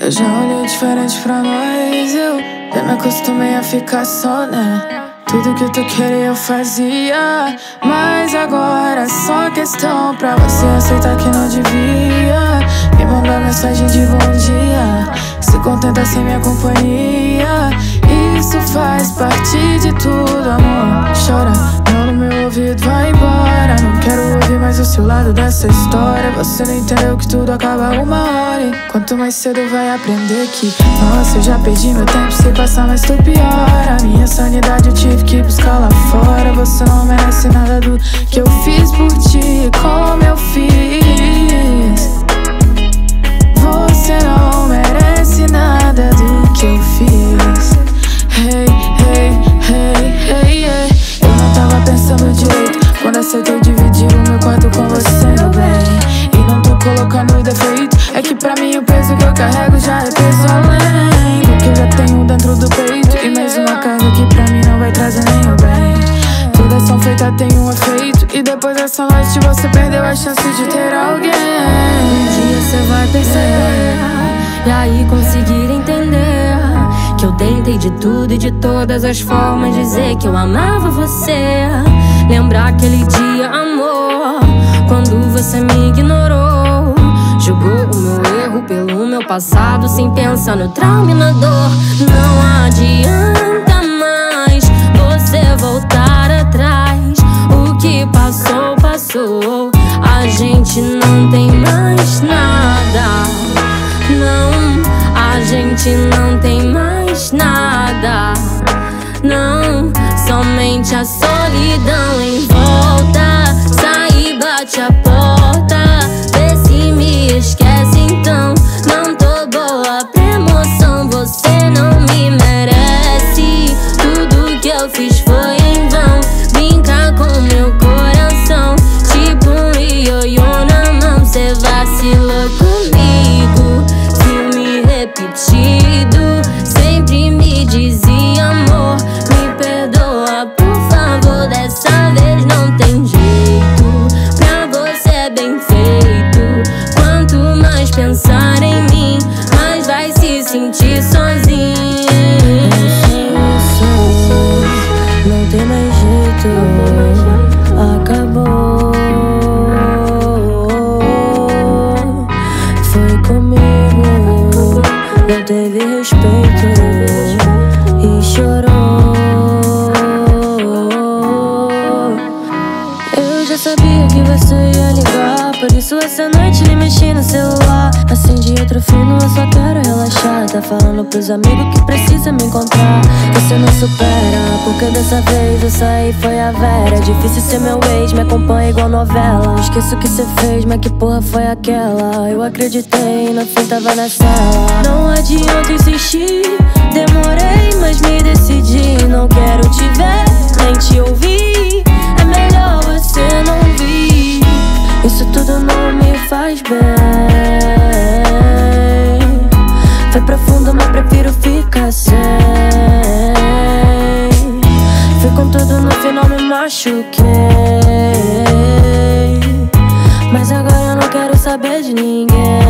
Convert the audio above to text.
Eu já olho diferente pra nós. Eu já me acostumei a ficar só, né? Tudo que tu queria eu fazia. Mas agora é só questão pra você aceitar que não devia. Me mandar mensagem de bom dia. Se contenta sem minha companhia. Isso faz parte de tudo, amor. Chora, não no meu ouvido, vai embora. Não quero mais o seu lado dessa história. Você não entendeu que tudo acaba uma hora. E quanto mais cedo vai aprender que, nossa, eu já perdi meu tempo. Se passar mais tu piora. Minha sanidade eu tive que buscar lá fora. Você não merece nada do que eu fiz por ti, pra mim o peso que eu carrego já é peso além do que eu já tenho dentro do peito. E mais uma carga que pra mim não vai trazer o bem. Toda ação feita tem um efeito. E depois dessa noite você perdeu a chance de ter alguém. Um dia você vai perceber. E aí conseguir entender que eu tentei de tudo e de todas as formas dizer que eu amava você. Lembrar aquele dia, amor, quando você me passado sem pensar no trauma e na dor. Não adianta mais você voltar atrás. O que passou, passou. A gente não tem mais nada. Não, a gente não tem mais nada. Não, somente a solidão em fiz foi em vão. Brincar com meu coração. Tipo um ioiô na mão. Cê vacilou comigo. Filme repetido. Sempre me dizia amor. Me perdoa, por favor. Dessa vez não tem jeito. Pra você é bem feito. Quanto mais pensar em mim, mais vai se sentir sozinho. Isso essa noite nem mexi no celular. Acendi outro fino, eu só quero relaxar. Tá falando pros amigos que precisa me encontrar. Você não supera, porque dessa vez eu saí foi a Vera. Difícil ser meu ex, me acompanha igual novela. Esqueço o que você fez, mas que porra foi aquela? Eu acreditei, no fim tava na sala. Não adianta insistir, demorei, mas me decidi. Não quero te ver, machuquei. Mas agora eu não quero saber de ninguém.